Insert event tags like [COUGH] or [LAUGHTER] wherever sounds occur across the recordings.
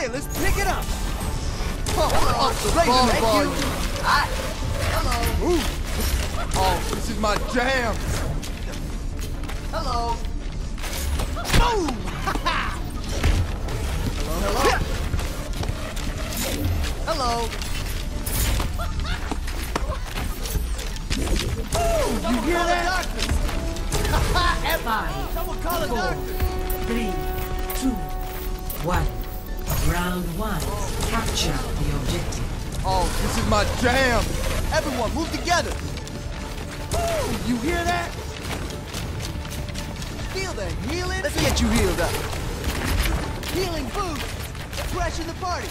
Here, let's pick it up. Oh, off the oh, bar Thank volume. you. I, hello. Ooh. Oh, this is my jam. Hello. Round one. Capture the objective. Oh, this is my jam. Everyone, move together. Ooh, you hear that? Feel the healing. Let's get you healed up. Healing boost. Fresh the party.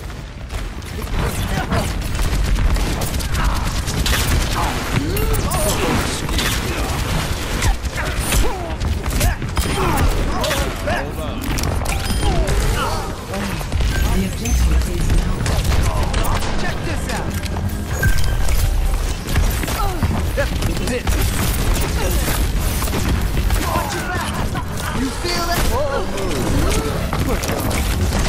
You feel it? Watch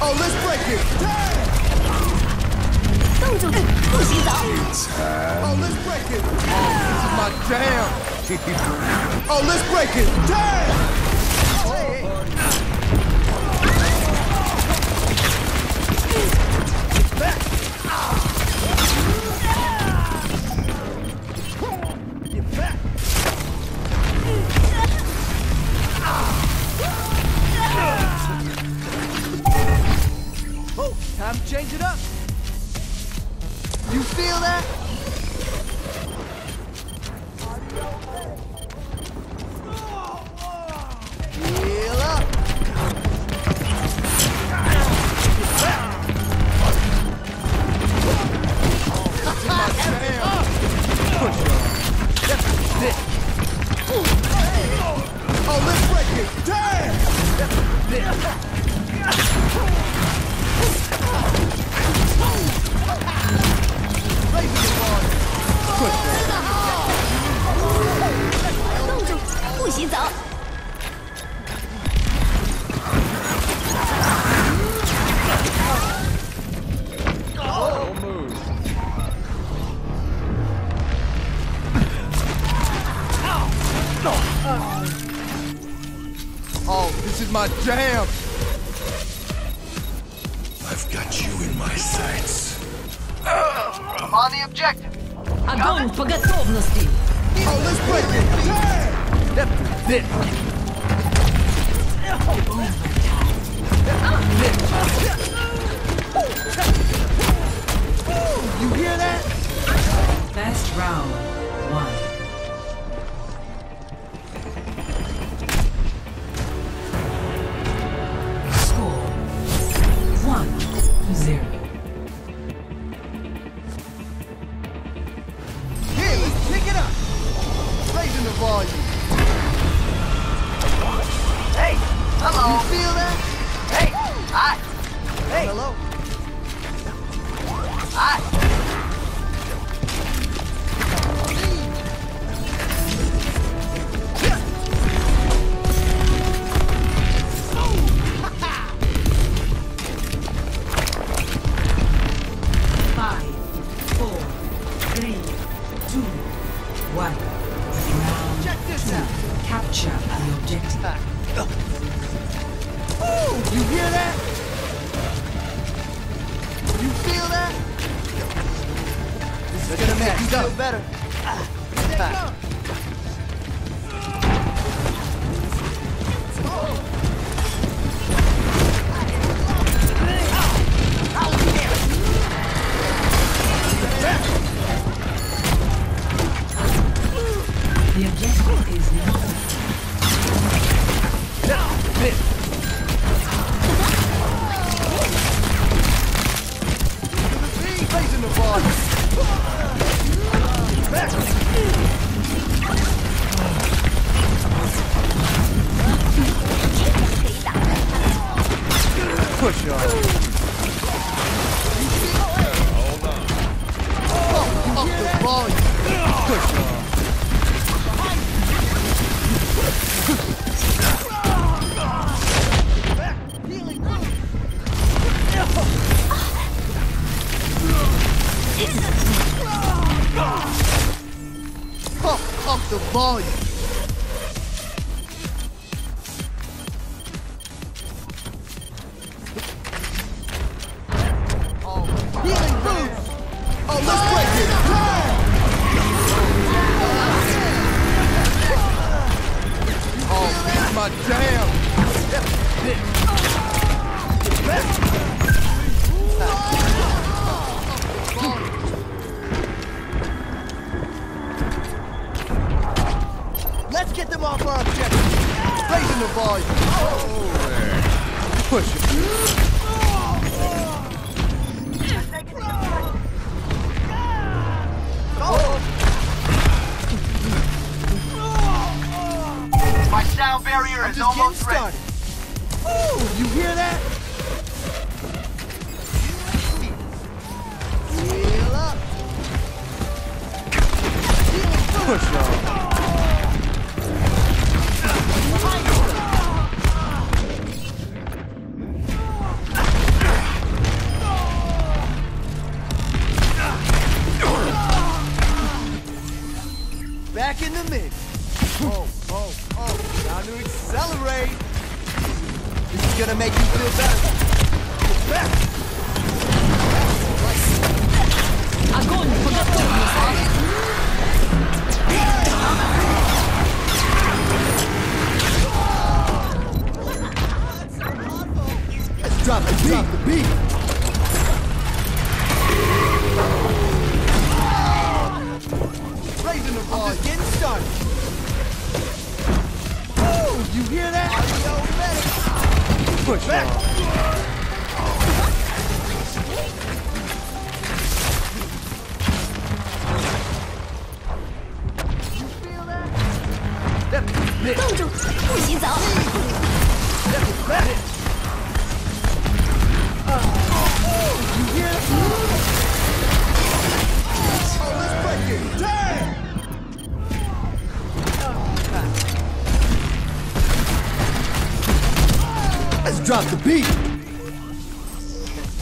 Oh, [LAUGHS] let's break it. Damn! 动住，不洗澡。 Oh, let's break it. Oh, this is my jam. oh, let's break it. Damn! To change it up. You feel that? Oh, this is my jam. I've got you in my sights. I'm on the objective. Огонь по готовности! Oh, let's break it. Damn! You One. Round Check this out. capture the objective. Ooh, you hear that? You feel that? This is gonna make you feel better. Ah, Pump up the volume. Oh, healing Raising the volume. Push it. My sound barrier I'm is almost ready. Ooh, you hear that? Heal up. Healing boost. Push on. Back in the mix. Oh, oh, oh. Time to accelerate. This is gonna make you feel better. Back. Огонь по 冻住！不洗澡。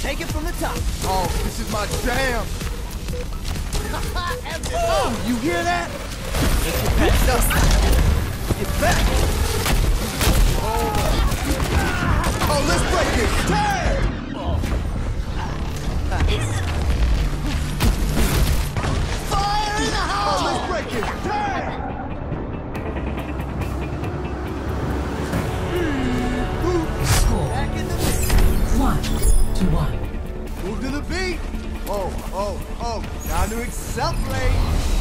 Take it from the top. Oh, this is my jam. [LAUGHS] Oh, you hear that? It's your pet stuff. It's back. Oh, let's break it. Damn. Fire Oh, oh, oh. Time to accelerate.